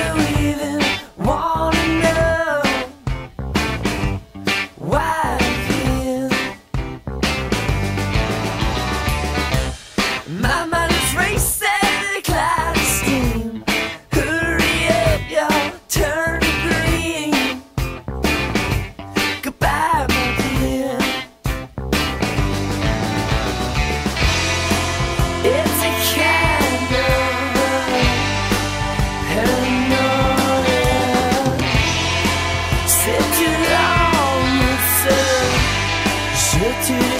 you even sure